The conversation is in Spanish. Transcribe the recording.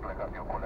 con